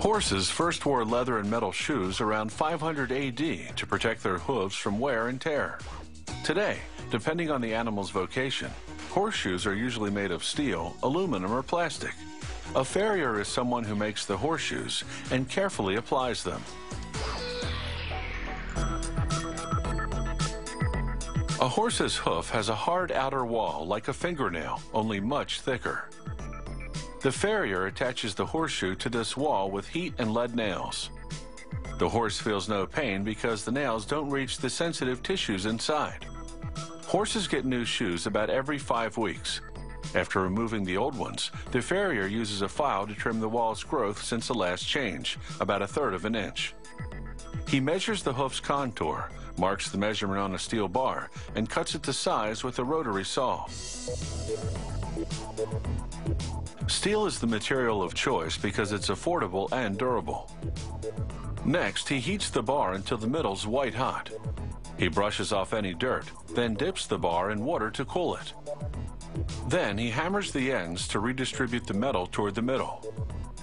Horses first wore leather and metal shoes around 500 AD to protect their hooves from wear and tear. Today, depending on the animal's vocation, horseshoes are usually made of steel, aluminum, or plastic. A farrier is someone who makes the horseshoes and carefully applies them. A horse's hoof has a hard outer wall like a fingernail, only much thicker. The farrier attaches the horseshoe to this wall with heat and lead nails. The horse feels no pain because the nails don't reach the sensitive tissues inside. Horses get new shoes about every five weeks. After removing the old ones, the farrier uses a file to trim the wall's growth since the last change, about a third of an inch. He measures the hoof's contour, marks the measurement on a steel bar, and cuts it to size with a rotary saw. Steel is the material of choice because it's affordable and durable. Next, he heats the bar until the middle's white hot. He brushes off any dirt, then dips the bar in water to cool it. Then he hammers the ends to redistribute the metal toward the middle.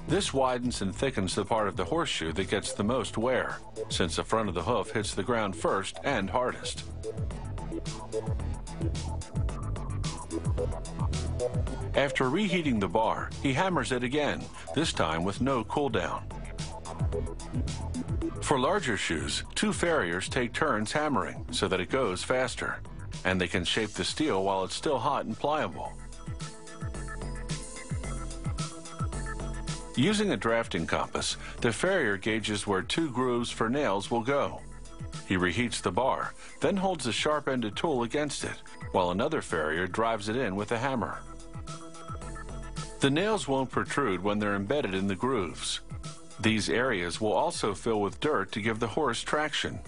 This widens and thickens the part of the horseshoe that gets the most wear, since the front of the hoof hits the ground first and hardest. After reheating the bar, he hammers it again, this time with no cool down. For larger shoes, two farriers take turns hammering so that it goes faster, and they can shape the steel while it's still hot and pliable. Using a drafting compass, the farrier gauges where two grooves for nails will go. He reheats the bar, then holds a sharp-ended tool against it, while another farrier drives it in with a hammer. The nails won't protrude when they're embedded in the grooves. These areas will also fill with dirt to give the horse traction.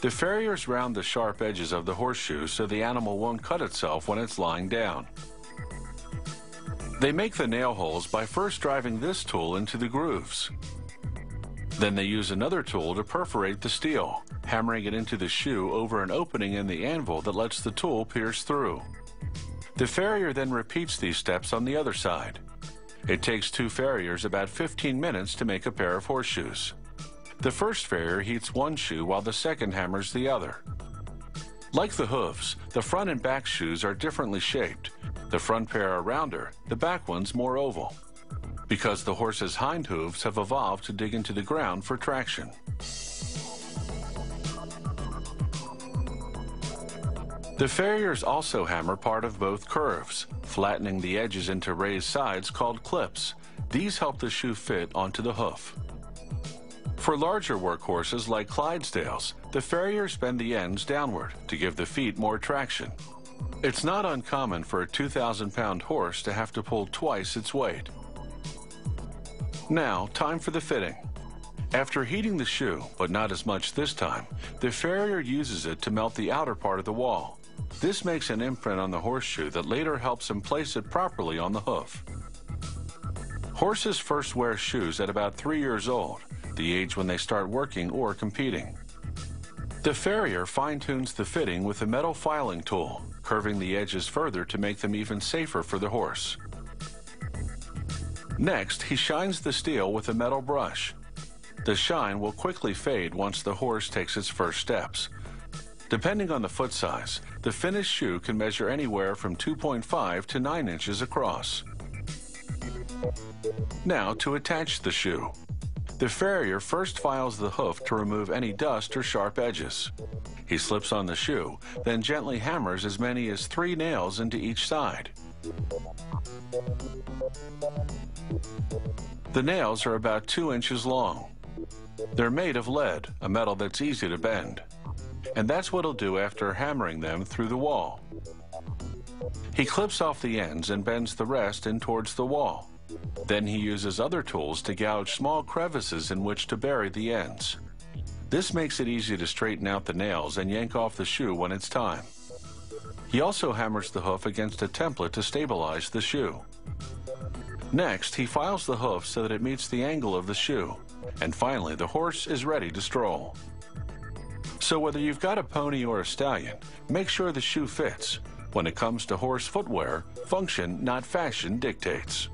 The farriers round the sharp edges of the horseshoe so the animal won't cut itself when it's lying down. They make the nail holes by first driving this tool into the grooves. Then they use another tool to perforate the steel, hammering it into the shoe over an opening in the anvil that lets the tool pierce through. The farrier then repeats these steps on the other side. It takes two farriers about 15 minutes to make a pair of horseshoes. The first farrier heats one shoe while the second hammers the other. Like the hooves, the front and back shoes are differently shaped. The front pair are rounder, the back ones more oval. Because the horse's hind hooves have evolved to dig into the ground for traction. The farriers also hammer part of both curves, flattening the edges into raised sides called clips. These help the shoe fit onto the hoof. For larger workhorses like Clydesdales, the farriers bend the ends downward to give the feet more traction. It's not uncommon for a 2,000-pound horse to have to pull twice its weight. Now, time for the fitting. After heating the shoe, but not as much this time, the farrier uses it to melt the outer part of the wall. This makes an imprint on the horseshoe that later helps him place it properly on the hoof. Horses first wear shoes at about three years old, the age when they start working or competing. The farrier fine-tunes the fitting with a metal filing tool, curving the edges further to make them even safer for the horse. Next, he shines the steel with a metal brush. The shine will quickly fade once the horse takes its first steps. Depending on the foot size, the finished shoe can measure anywhere from 2.5 to 9 inches across. Now to attach the shoe. The farrier first files the hoof to remove any dust or sharp edges. He slips on the shoe, then gently hammers as many as three nails into each side. The nails are about two inches long. They're made of lead, a metal that's easy to bend and that's what he'll do after hammering them through the wall. He clips off the ends and bends the rest in towards the wall. Then he uses other tools to gouge small crevices in which to bury the ends. This makes it easy to straighten out the nails and yank off the shoe when it's time. He also hammers the hoof against a template to stabilize the shoe. Next, he files the hoof so that it meets the angle of the shoe. And finally, the horse is ready to stroll. So whether you've got a pony or a stallion, make sure the shoe fits. When it comes to horse footwear, function, not fashion, dictates.